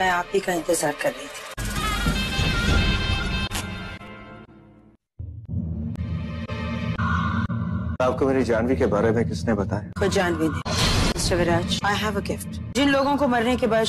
मैं आप ही का इंतज़ार कर रही थी। आपको मेरी जानवी के बारे में किसने बताया? खुद जानवी ने mister Viraj I have a gift जिन लोगों को मरने के बाद